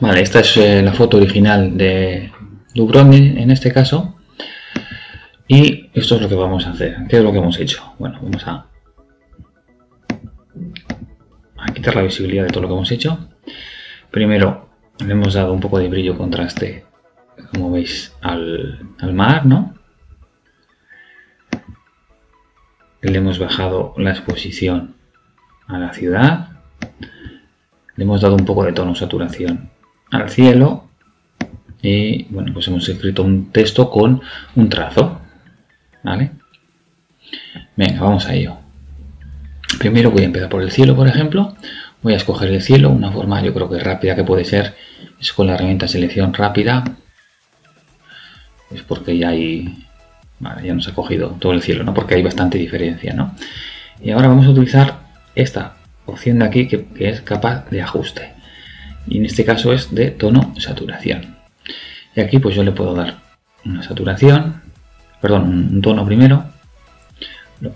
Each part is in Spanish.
Vale, esta es eh, la foto original de Dubrovnik en este caso. Y esto es lo que vamos a hacer. ¿Qué es lo que hemos hecho? Bueno, vamos a, a quitar la visibilidad de todo lo que hemos hecho. Primero le hemos dado un poco de brillo contraste, como veis, al, al mar, ¿no? Le hemos bajado la exposición a la ciudad. Le hemos dado un poco de tono saturación al cielo. Y bueno, pues hemos escrito un texto con un trazo. ¿Vale? Venga, vamos a ello. Primero voy a empezar por el cielo, por ejemplo. Voy a escoger el cielo, una forma yo creo que rápida que puede ser es con la herramienta selección rápida. Es porque ya hay... Ya nos ha cogido todo el cielo, ¿no? Porque hay bastante diferencia, ¿no? Y ahora vamos a utilizar esta opción de aquí que, que es capa de ajuste. Y en este caso es de tono saturación. Y aquí pues yo le puedo dar una saturación perdón, un tono primero.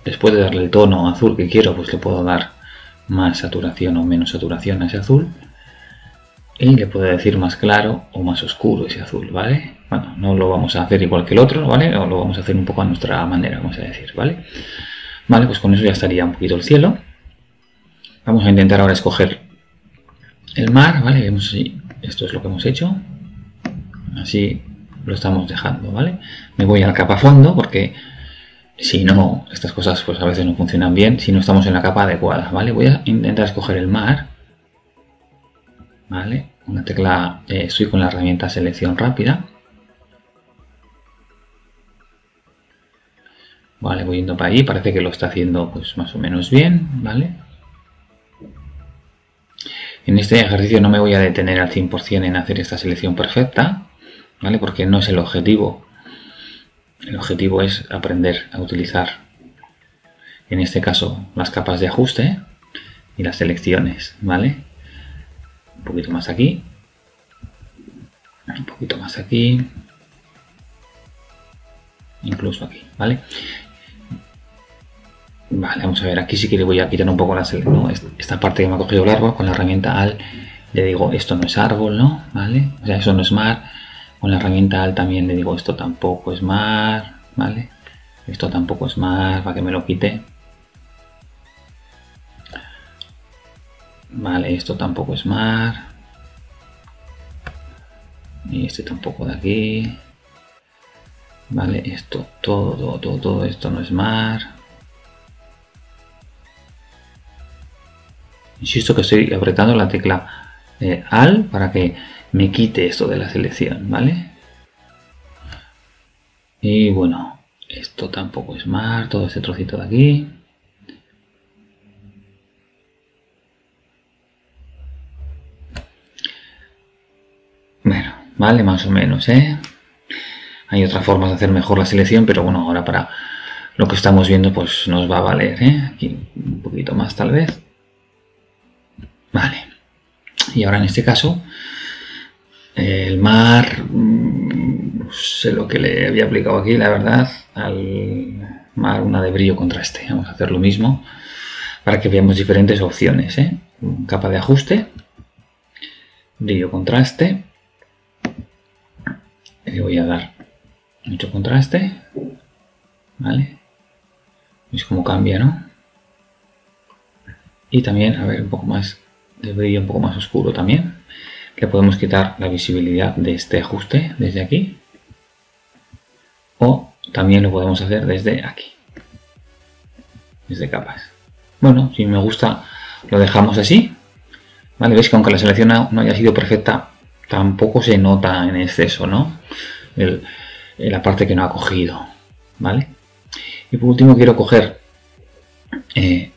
Después de darle el tono azul que quiero, pues le puedo dar más saturación o menos saturación a ese azul. Y le puedo decir más claro o más oscuro ese azul, ¿vale? Bueno, no lo vamos a hacer igual que el otro, ¿vale? O lo vamos a hacer un poco a nuestra manera, vamos a decir, ¿vale? Vale, pues con eso ya estaría un poquito el cielo. Vamos a intentar ahora escoger el mar, ¿vale? Vemos si esto es lo que hemos hecho. Así lo estamos dejando, ¿vale? Me voy a la capa fondo porque si no, estas cosas pues a veces no funcionan bien si no estamos en la capa adecuada, ¿vale? Voy a intentar escoger el mar, ¿vale? Una tecla, eh, estoy con la herramienta selección rápida. Vale, voy yendo para allí, parece que lo está haciendo pues más o menos bien, ¿vale? En este ejercicio no me voy a detener al 100% en hacer esta selección perfecta, ¿vale? Porque no es el objetivo. El objetivo es aprender a utilizar, en este caso, las capas de ajuste y las selecciones, ¿vale? Un poquito más aquí, un poquito más aquí, incluso aquí, ¿vale? Vale, vamos a ver, aquí sí que le voy a quitar un poco la no, esta parte que me ha cogido árbol con la herramienta al, le digo, esto no es árbol, ¿no? ¿Vale? O sea, eso no es mar, con la herramienta alt también le digo esto tampoco es mar, ¿vale? Esto tampoco es mar, para que me lo quite. Vale, esto tampoco es mar. Y este tampoco de aquí. Vale, esto, todo, todo, todo esto no es mar. Insisto que estoy apretando la tecla eh, AL para que me quite esto de la selección, ¿vale? Y bueno, esto tampoco es mar, todo este trocito de aquí. Bueno, vale, más o menos, ¿eh? Hay otras formas de hacer mejor la selección, pero bueno, ahora para lo que estamos viendo, pues nos va a valer, ¿eh? Aquí un poquito más tal vez. Vale. Y ahora en este caso el mar, mm, no sé lo que le había aplicado aquí, la verdad, al mar una de brillo contraste. Vamos a hacer lo mismo para que veamos diferentes opciones. ¿eh? Capa de ajuste, brillo contraste. Le voy a dar mucho contraste. ¿Vale? ¿Veis cómo cambia, no? Y también, a ver, un poco más de brillo, un poco más oscuro también. Le podemos quitar la visibilidad de este ajuste desde aquí. O también lo podemos hacer desde aquí. Desde capas. Bueno, si me gusta lo dejamos así. Vale, veis que aunque la selección no haya sido perfecta, tampoco se nota en exceso, ¿no? la parte que no ha cogido. ¿Vale? Y por último quiero coger eh,